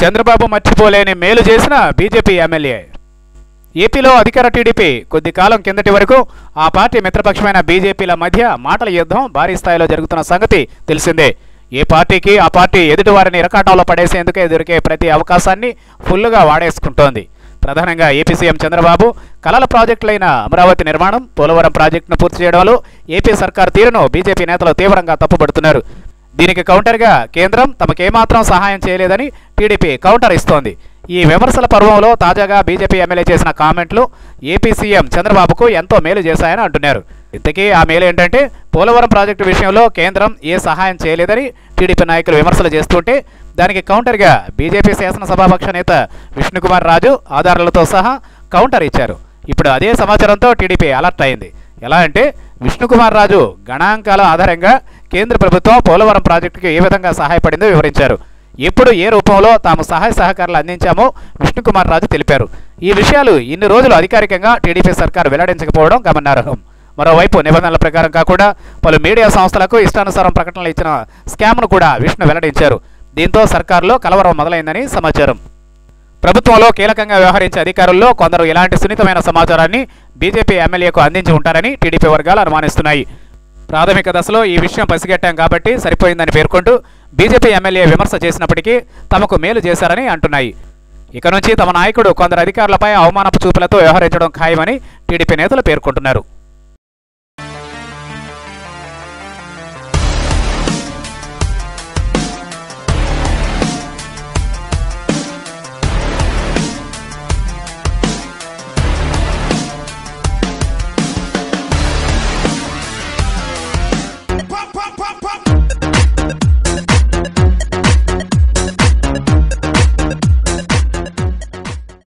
చంద్రబాబు మర్చిపోలేని మేలు చేసిన బీజేపీ ఎమ్మెల్యే. ఏపీలో అధికార టీడీపీ కొద్ది కాలం కిందటి వరకు ఆ పార్టీ మిత్రపక్షమైన బీజేపీల మధ్య మాటల యుద్ధం భారీ స్థాయిలో జరుగుతున్న సంగతి తెలిసిందే. ఏ పార్టీకి ఆ పార్టీ ఎదుటివారిని ఇరకాటంలో పడేసేందుకే దొరికే ప్రతి అవకాశాన్ని ఫుల్లుగా వాడేసుకుంటోంది. ప్రధానంగా ఏపీ సీఎం చంద్రబాబు కలల ప్రాజెక్టులైన అమరావతి నిర్మాణం పోలవరం ప్రాజెక్టును పూర్తి చేయడంలో ఏపీ సర్కార్ తీరును బీజేపీ నేతలు తీవ్రంగా తప్పుపడుతున్నారు. దీనికి కౌంటర్గా కేంద్రం తమకేమాత్రం సహాయం చేయలేదని టీడీపీ కౌంటర్ ఇస్తోంది. ఈ విమర్శల పర్వంలో తాజాగా బీజేపీ ఎమ్మెల్యే చేసిన కామెంట్లు ఏపీ సీఎం చంద్రబాబుకు ఎంతో మేలు చేశాయని అంటున్నారు. ఇంతకీ ఆ మేలు ఏంటంటే పోలవరం ప్రాజెక్టు విషయంలో కేంద్రం ఏ సహాయం చేయలేదని టీడీపీ నాయకులు విమర్శలు చేస్తుంటే దానికి కౌంటర్గా బీజేపీ శాసనసభాపక్ష నేత విష్ణుకుమార్ రాజు ఆధారాలతో సహా కౌంటర్ ఇచ్చారు. ఇప్పుడు అదే సమాచారంతో టీడీపీ అలర్ట్ అయింది. ఎలా అంటే విష్ణుకుమార్ రాజు గణాంకాల ఆధారంగా కేంద్ర ప్రభుత్వం పోలవరం ప్రాజెక్టుకి ఏ విధంగా సహాయపడిందో వివరించారు. ఎప్పుడు ఏ రూపంలో తాము సహాయ సహకారాలు అందించామో విష్ణుకుమార్ రాజు తెలిపారు. ఈ విషయాలు ఇన్ని రోజులు అధికారికంగా టీడీపీ సర్కారు వెల్లడించకపోవడం గమనార్హం. మరోవైపు నిబంధనల ప్రకారం కాకుండా పలు మీడియా సంస్థలకు ఇష్టానుసారం ప్రకటనలు ఇచ్చిన స్కామ్ను కూడా విష్ణు వెల్లడించారు. దీంతో సర్కారులో కలవరం మొదలైందని సమాచారం. ప్రభుత్వంలో కీలకంగా వ్యవహరించే అధికారుల్లో కొందరు ఇలాంటి సున్నితమైన సమాచారాన్ని బీజేపీ ఎమ్మెల్యేకు అందించి ఉంటారని టీడీపీ వర్గాలు అనుమానిస్తున్నాయి. ప్రాథమిక దశలో ఈ విషయం పసిగట్టాం కాబట్టి సరిపోయిందని పేర్కొంటూ బీజేపీ ఎమ్మెల్యే విమర్శ చేసినప్పటికీ తమకు మేలు చేశారని అంటున్నాయి. ఇక నుంచి తమ నాయకుడు కొందరు అధికారులపై అవమానపు చూపులతో వ్యవహరించడం ఖాయమని టీడీపీ నేతలు పేర్కొంటున్నారు.